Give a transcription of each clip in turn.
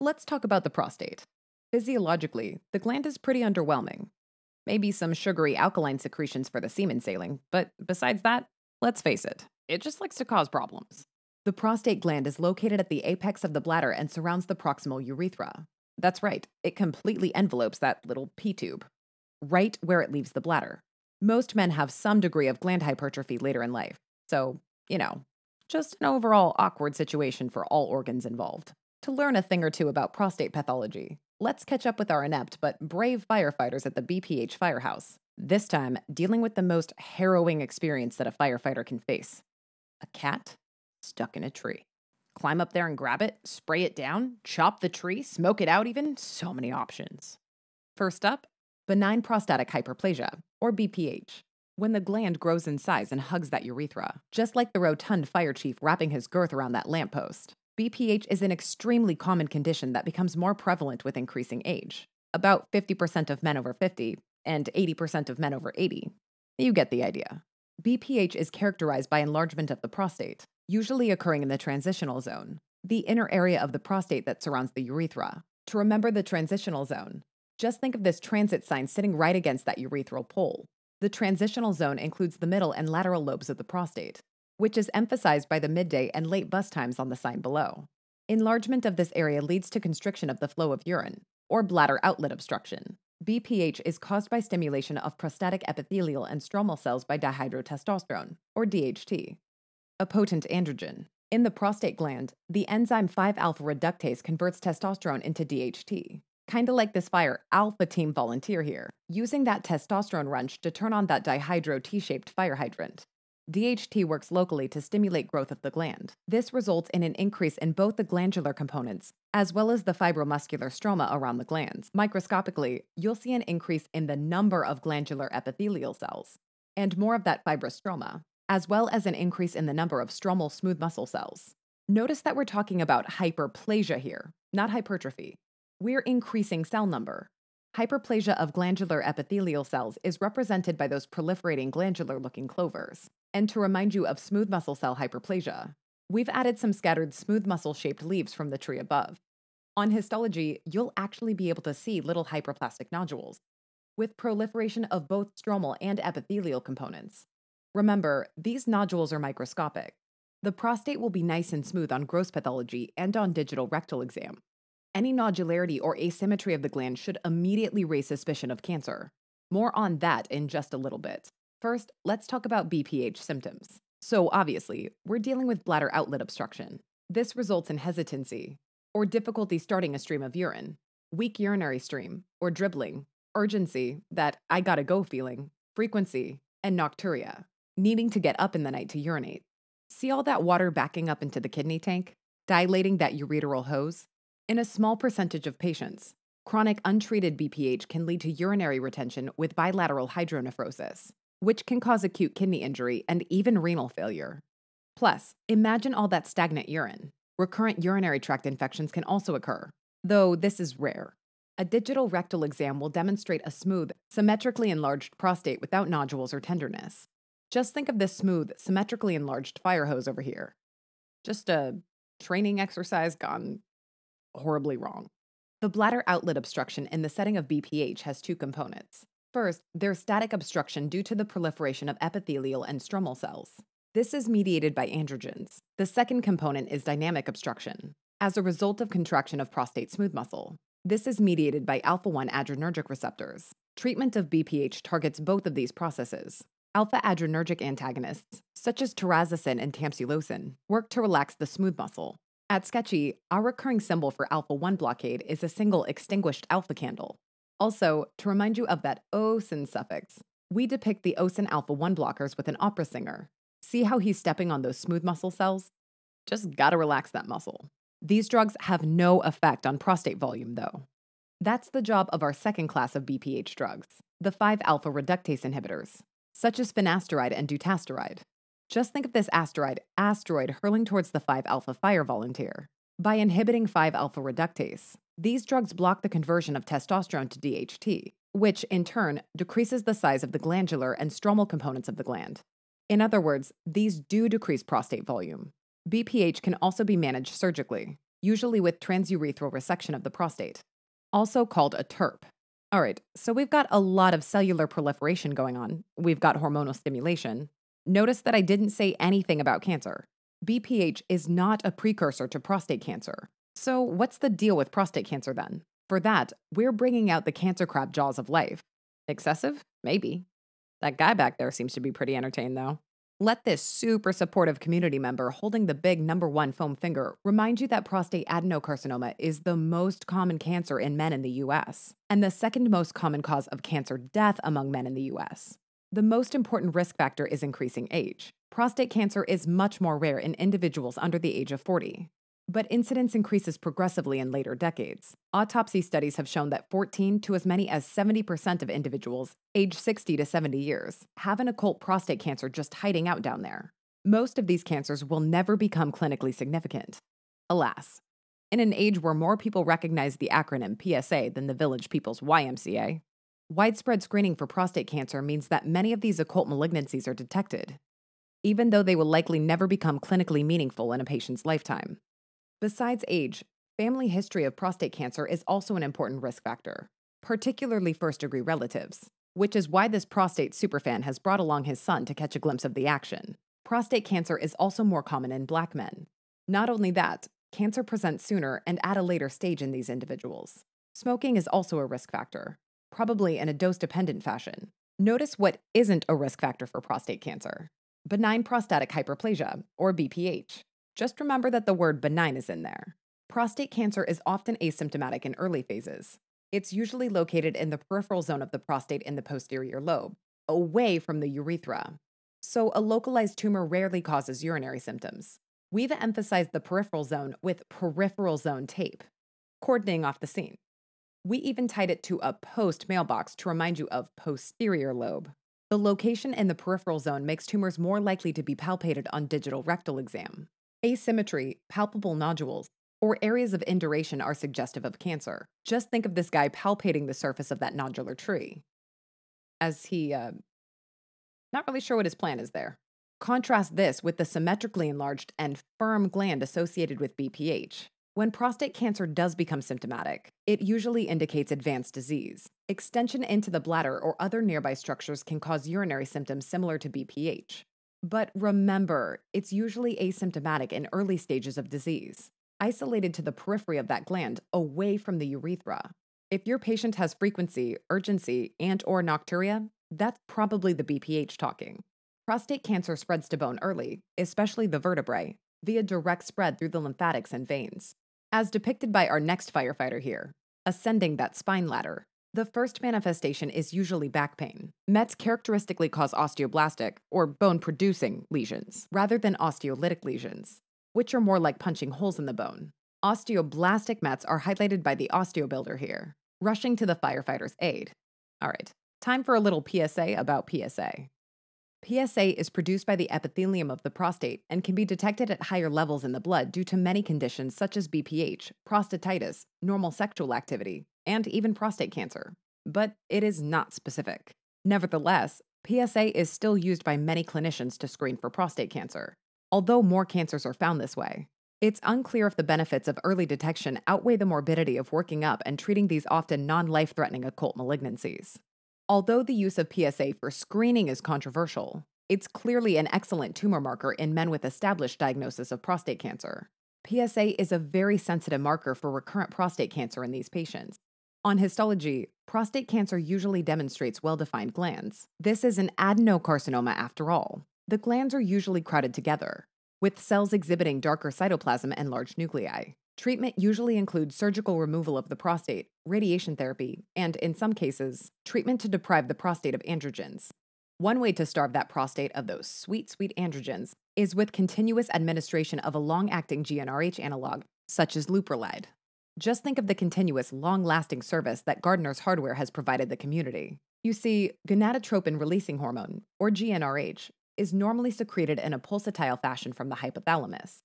let's talk about the prostate. Physiologically, the gland is pretty underwhelming. Maybe some sugary alkaline secretions for the semen sailing, but besides that, let's face it, it just likes to cause problems. The prostate gland is located at the apex of the bladder and surrounds the proximal urethra. That's right, it completely envelopes that little P tube, right where it leaves the bladder. Most men have some degree of gland hypertrophy later in life, so, you know, just an overall awkward situation for all organs involved. To learn a thing or two about prostate pathology, let's catch up with our inept but brave firefighters at the BPH Firehouse. This time, dealing with the most harrowing experience that a firefighter can face a cat stuck in a tree. Climb up there and grab it, spray it down, chop the tree, smoke it out, even. So many options. First up, benign prostatic hyperplasia, or BPH. When the gland grows in size and hugs that urethra, just like the rotund fire chief wrapping his girth around that lamppost. BPH is an extremely common condition that becomes more prevalent with increasing age. About 50% of men over 50 and 80% of men over 80. You get the idea. BPH is characterized by enlargement of the prostate, usually occurring in the transitional zone, the inner area of the prostate that surrounds the urethra. To remember the transitional zone, just think of this transit sign sitting right against that urethral pole. The transitional zone includes the middle and lateral lobes of the prostate, which is emphasized by the midday and late bus times on the sign below. Enlargement of this area leads to constriction of the flow of urine, or bladder outlet obstruction. BPH is caused by stimulation of prostatic epithelial and stromal cells by dihydrotestosterone, or DHT, a potent androgen. In the prostate gland, the enzyme 5 alpha reductase converts testosterone into DHT. Kinda like this fire alpha team volunteer here, using that testosterone wrench to turn on that dihydro T shaped fire hydrant. DHT works locally to stimulate growth of the gland. This results in an increase in both the glandular components as well as the fibromuscular stroma around the glands. Microscopically, you'll see an increase in the number of glandular epithelial cells and more of that fibrostroma, as well as an increase in the number of stromal smooth muscle cells. Notice that we're talking about hyperplasia here, not hypertrophy. We're increasing cell number. Hyperplasia of glandular epithelial cells is represented by those proliferating glandular looking clovers. And to remind you of smooth muscle cell hyperplasia, we've added some scattered smooth muscle shaped leaves from the tree above. On histology, you'll actually be able to see little hyperplastic nodules, with proliferation of both stromal and epithelial components. Remember, these nodules are microscopic. The prostate will be nice and smooth on gross pathology and on digital rectal exam. Any nodularity or asymmetry of the gland should immediately raise suspicion of cancer. More on that in just a little bit. First, let's talk about BPH symptoms. So, obviously, we're dealing with bladder outlet obstruction. This results in hesitancy, or difficulty starting a stream of urine, weak urinary stream, or dribbling, urgency, that I gotta go feeling, frequency, and nocturia, needing to get up in the night to urinate. See all that water backing up into the kidney tank, dilating that ureteral hose? In a small percentage of patients, chronic untreated BPH can lead to urinary retention with bilateral hydronephrosis which can cause acute kidney injury and even renal failure. Plus, imagine all that stagnant urine. Recurrent urinary tract infections can also occur, though this is rare. A digital rectal exam will demonstrate a smooth, symmetrically enlarged prostate without nodules or tenderness. Just think of this smooth, symmetrically enlarged fire hose over here. Just a training exercise gone horribly wrong. The bladder outlet obstruction in the setting of BPH has two components First, there's static obstruction due to the proliferation of epithelial and stromal cells. This is mediated by androgens. The second component is dynamic obstruction, as a result of contraction of prostate smooth muscle. This is mediated by alpha 1 adrenergic receptors. Treatment of BPH targets both of these processes. Alpha adrenergic antagonists, such as terazosin and tamsulosin, work to relax the smooth muscle. At Sketchy, our recurring symbol for alpha 1 blockade is a single extinguished alpha candle. Also, to remind you of that OSIN suffix, we depict the OSIN alpha 1 blockers with an opera singer. See how he's stepping on those smooth muscle cells? Just gotta relax that muscle. These drugs have no effect on prostate volume, though. That's the job of our second class of BPH drugs, the 5 alpha reductase inhibitors, such as finasteride and dutasteride. Just think of this asteroid, asteroid hurling towards the 5 alpha fire volunteer. By inhibiting 5 alpha reductase, these drugs block the conversion of testosterone to DHT, which in turn decreases the size of the glandular and stromal components of the gland. In other words, these do decrease prostate volume. BPH can also be managed surgically. usually with transurethral resection of the prostate, also called a TURP. All right, so we've got a lot of cellular proliferation going on. We've got hormonal stimulation. Notice that I didn't say anything about cancer. BPH is not a precursor to prostate cancer. So, what's the deal with prostate cancer then? For that, we're bringing out the cancer crab jaws of life. Excessive? Maybe. That guy back there seems to be pretty entertained, though. Let this super supportive community member holding the big number one foam finger remind you that prostate adenocarcinoma is the most common cancer in men in the US and the second most common cause of cancer death among men in the US. The most important risk factor is increasing age. Prostate cancer is much more rare in individuals under the age of 40 but incidence increases progressively in later decades. Autopsy studies have shown that 14 to as many as 70% of individuals aged 60 to 70 years have an occult prostate cancer just hiding out down there. Most of these cancers will never become clinically significant. Alas, in an age where more people recognize the acronym PSA than the Village People's YMCA, widespread screening for prostate cancer means that many of these occult malignancies are detected, even though they will likely never become clinically meaningful in a patient's lifetime. Besides age, family history of prostate cancer is also an important risk factor, particularly first degree relatives, which is why this prostate superfan has brought along his son to catch a glimpse of the action. Prostate cancer is also more common in black men. Not only that, cancer presents sooner and at a later stage in these individuals. Smoking is also a risk factor, probably in a dose dependent fashion. Notice what isn't a risk factor for prostate cancer benign prostatic hyperplasia, or BPH. Just remember that the word benign is in there. Prostate cancer is often asymptomatic in early phases. It's usually located in the peripheral zone of the prostate in the posterior lobe, away from the urethra. So, a localized tumor rarely causes urinary symptoms. We've emphasized the peripheral zone with peripheral zone tape, cordoning off the scene. We even tied it to a post mailbox to remind you of posterior lobe. The location in the peripheral zone makes tumors more likely to be palpated on digital rectal exam. Asymmetry, palpable nodules, or areas of induration are suggestive of cancer. Just think of this guy palpating the surface of that nodular tree. As he, uh, not really sure what his plan is there. Contrast this with the symmetrically enlarged and firm gland associated with BPH. When prostate cancer does become symptomatic, it usually indicates advanced disease. Extension into the bladder or other nearby structures can cause urinary symptoms similar to BPH. But remember, it's usually asymptomatic in early stages of disease, isolated to the periphery of that gland, away from the urethra. If your patient has frequency, urgency, and or nocturia, that's probably the BPH talking. Prostate cancer spreads to bone early, especially the vertebrae, via direct spread through the lymphatics and veins. As depicted by our next firefighter here, ascending that spine ladder, the first manifestation is usually back pain. METs characteristically cause osteoblastic, or bone producing, lesions, rather than osteolytic lesions, which are more like punching holes in the bone. Osteoblastic METs are highlighted by the osteobuilder here, rushing to the firefighter's aid. All right, time for a little PSA about PSA. PSA is produced by the epithelium of the prostate and can be detected at higher levels in the blood due to many conditions such as BPH, prostatitis, normal sexual activity, and even prostate cancer. But it is not specific. Nevertheless, PSA is still used by many clinicians to screen for prostate cancer, although more cancers are found this way. It's unclear if the benefits of early detection outweigh the morbidity of working up and treating these often non life threatening occult malignancies. Although the use of PSA for screening is controversial, it's clearly an excellent tumor marker in men with established diagnosis of prostate cancer. PSA is a very sensitive marker for recurrent prostate cancer in these patients, on histology, prostate cancer usually demonstrates well defined glands. This is an adenocarcinoma after all. The glands are usually crowded together, with cells exhibiting darker cytoplasm and large nuclei. Treatment usually includes surgical removal of the prostate, radiation therapy, and, in some cases, treatment to deprive the prostate of androgens. One way to starve that prostate of those sweet, sweet androgens is with continuous administration of a long acting GnRH analog, such as leuprolide. Just think of the continuous, long lasting service that Gardner's Hardware has provided the community. You see, gonadotropin releasing hormone, or GnRH, is normally secreted in a pulsatile fashion from the hypothalamus.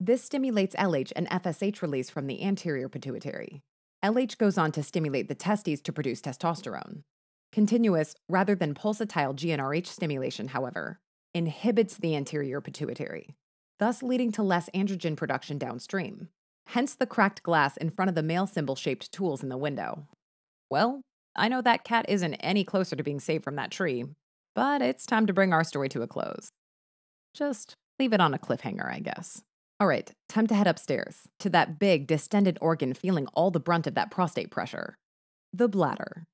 This stimulates LH and FSH release from the anterior pituitary. LH goes on to stimulate the testes to produce testosterone. Continuous, rather than pulsatile GnRH stimulation, however, inhibits the anterior pituitary, thus leading to less androgen production downstream. Hence the cracked glass in front of the male symbol shaped tools in the window. Well, I know that cat isn't any closer to being saved from that tree, but it's time to bring our story to a close. Just leave it on a cliffhanger, I guess. All right, time to head upstairs to that big, distended organ feeling all the brunt of that prostate pressure the bladder.